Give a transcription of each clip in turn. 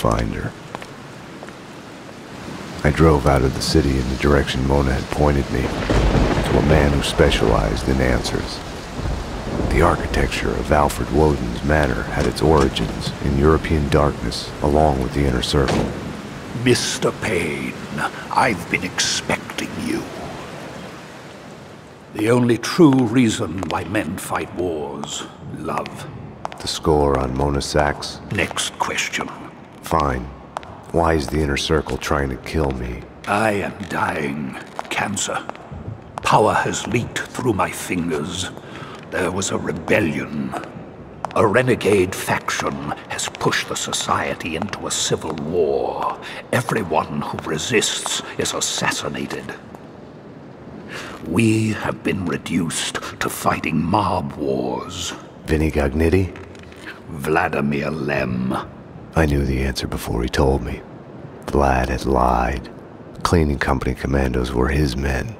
find her. I drove out of the city in the direction Mona had pointed me, to a man who specialized in answers. The architecture of Alfred Woden's manor had its origins in European darkness along with the Inner Circle. Mr. Payne, I've been expecting you. The only true reason why men fight wars, love. The score on Mona Sax? Next question. Fine. Why is the Inner Circle trying to kill me? I am dying. Cancer. Power has leaked through my fingers. There was a rebellion. A renegade faction has pushed the society into a civil war. Everyone who resists is assassinated. We have been reduced to fighting mob wars. Vinnie Gognitti? Vladimir Lem. I knew the answer before he told me. Vlad had lied. Cleaning company commandos were his men.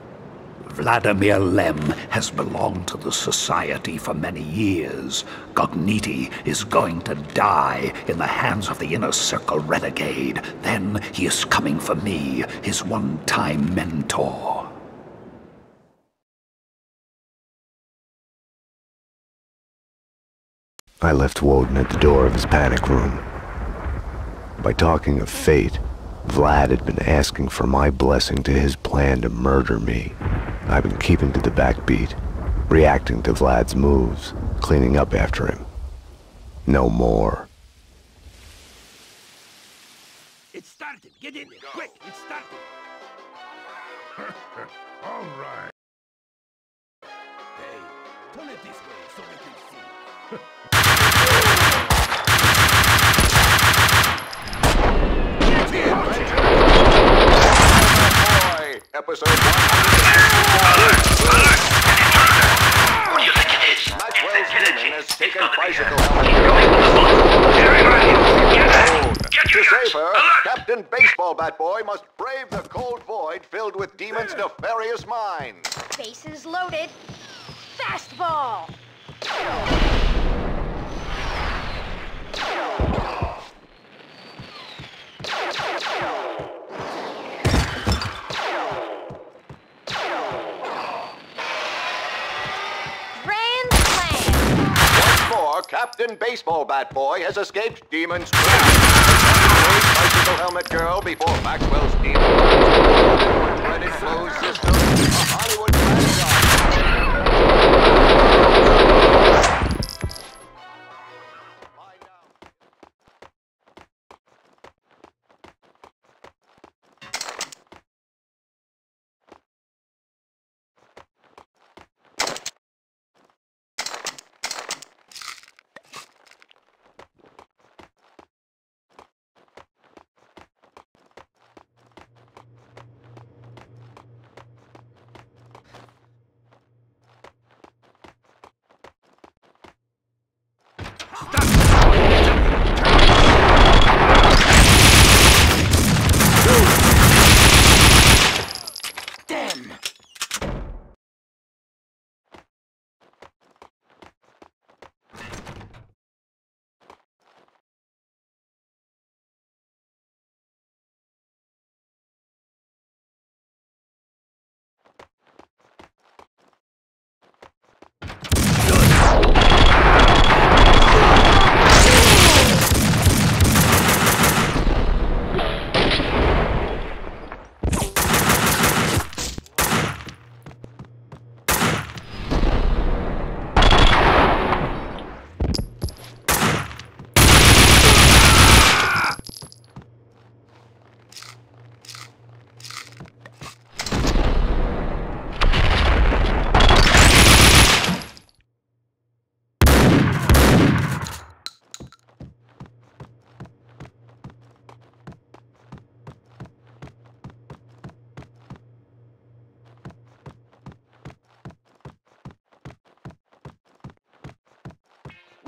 Vladimir Lem has belonged to the Society for many years. Gognitti is going to die in the hands of the Inner Circle renegade. Then he is coming for me, his one-time mentor. I left Woden at the door of his panic room. By talking of fate, Vlad had been asking for my blessing to his plan to murder me. I've been keeping to the backbeat, reacting to Vlad's moves, cleaning up after him. No more. It started. Get in there, quick. It started. All right. Hey, turn it this way so we can see. Get in, Boy, episode 164. What do you think it is? Maxwell's has taken. Get. Get To your save her, Alert. Captain Baseball Bat Boy must brave the cold void filled with demons' nefarious minds. Bases loaded. Fastball. Captain Baseball Bat Boy has escaped demons' trap. Bicycle Helmet Girl before Maxwell's demon. Credit flows system. A Hollywood franchise. Find out. Damn!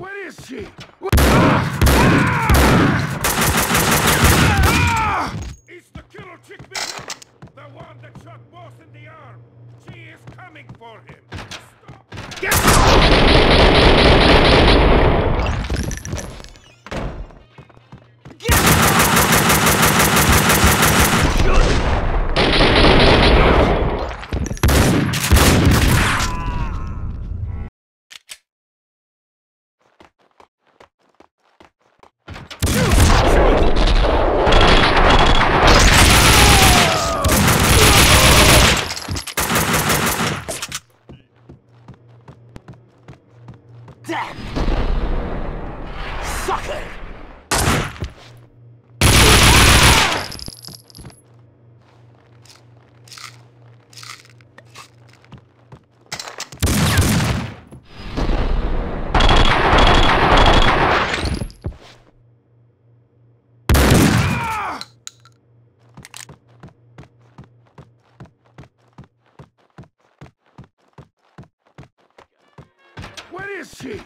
Where is she? It's the killer chick! The one that shot Boss in the arm! She is coming for him! Stop! Get Where is she?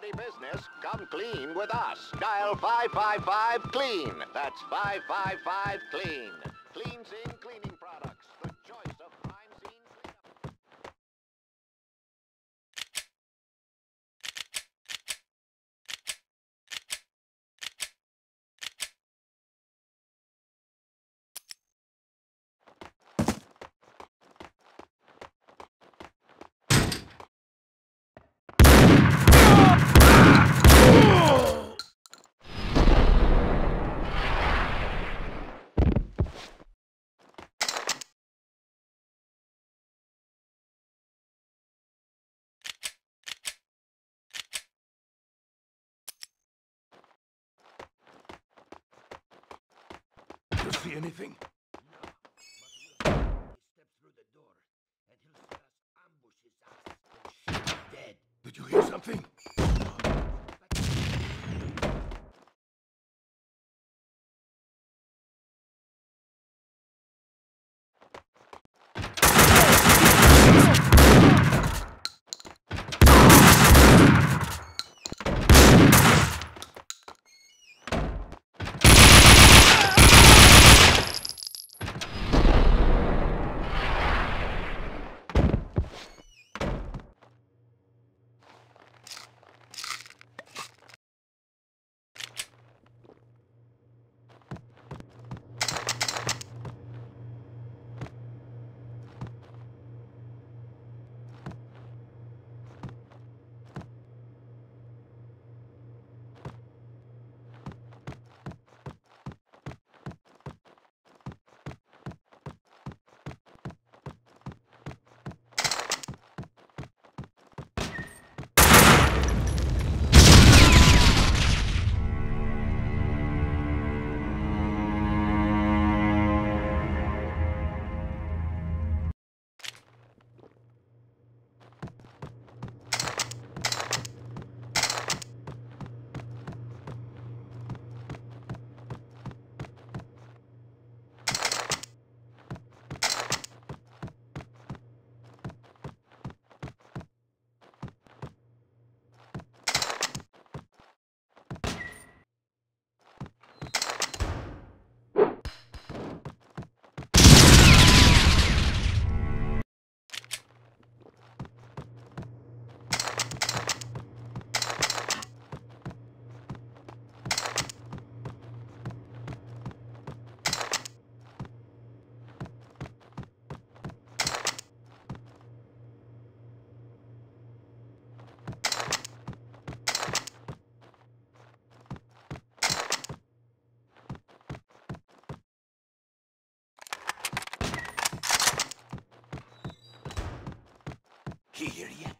Dirty business, come clean with us. Dial 555 Clean. That's 555 Clean. Clean You see anything? Did you hear something? Here yet?